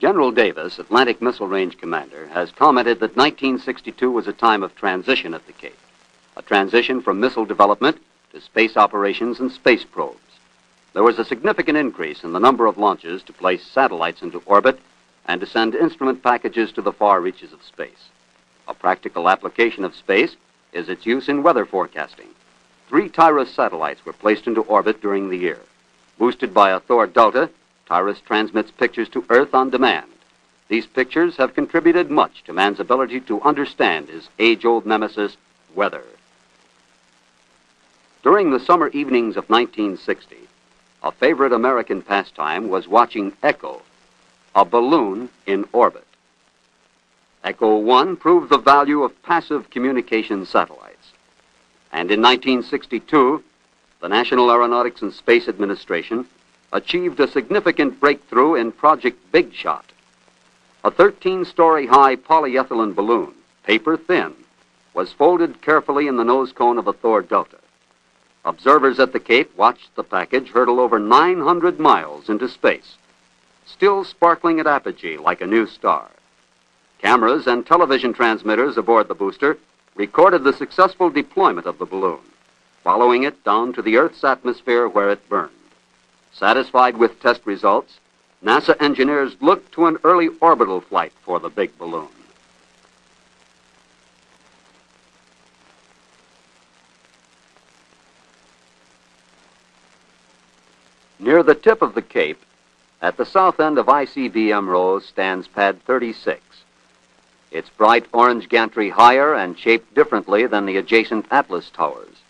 General Davis, Atlantic Missile Range commander, has commented that 1962 was a time of transition at the Cape, a transition from missile development to space operations and space probes. There was a significant increase in the number of launches to place satellites into orbit and to send instrument packages to the far reaches of space. A practical application of space is its use in weather forecasting. Three TIROS satellites were placed into orbit during the year. Boosted by a Thor Delta, TIROS transmits pictures to Earth on demand. These pictures have contributed much to man's ability to understand his age old nemesis, weather. During the summer evenings of 1960, a favorite American pastime was watching Echo, a balloon in orbit. Echo 1 proved the value of passive communication satellites. And in 1962, the National Aeronautics and Space Administration achieved a significant breakthrough in Project Big Shot. A 13 story high polyethylene balloon, paper thin, was folded carefully in the nose cone of a Thor Delta. Observers at the Cape watched the package hurtle over 900 miles into space, still sparkling at apogee like a new star. Cameras and television transmitters aboard the booster recorded the successful deployment of the balloon, following it down to the Earth's atmosphere where it burned. Satisfied with test results, NASA engineers looked to an early orbital flight for the big balloon. Near the tip of the Cape, at the south end of ICBM row, stands Pad 36. Its bright orange gantry higher and shaped differently than the adjacent Atlas towers.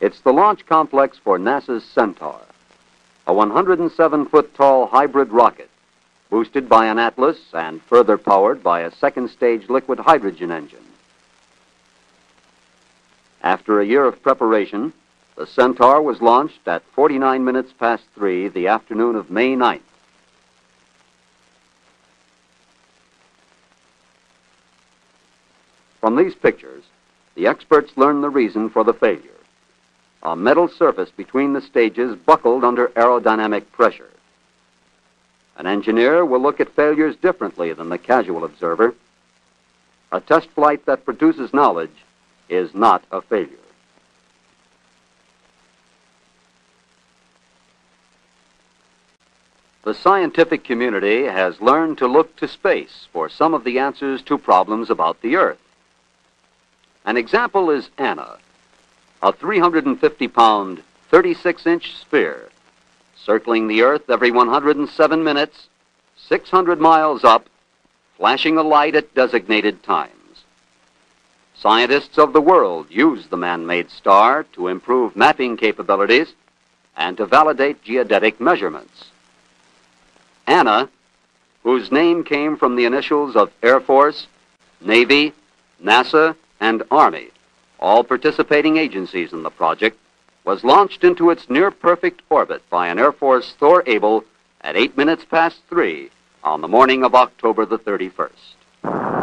It's the launch complex for NASA's Centaur, a 107 foot tall hybrid rocket, boosted by an Atlas and further powered by a second stage liquid hydrogen engine. After a year of preparation, the Centaur was launched at 49 minutes past 3 the afternoon of May 9th. From these pictures, the experts learned the reason for the failure. A metal surface between the stages buckled under aerodynamic pressure. An engineer will look at failures differently than the casual observer. A test flight that produces knowledge is not a failure. The scientific community has learned to look to space for some of the answers to problems about the Earth. An example is Anna, a 350 pound, 36 inch sphere, circling the Earth every 107 minutes, 600 miles up, flashing a light at designated times. Scientists of the world use the man made star to improve mapping capabilities and to validate geodetic measurements. Anna, whose name came from the initials of Air Force, Navy, NASA, and Army, all participating agencies in the project, was launched into its near perfect orbit by an Air Force Thor Able at 8 minutes past 3 on the morning of October the 31st.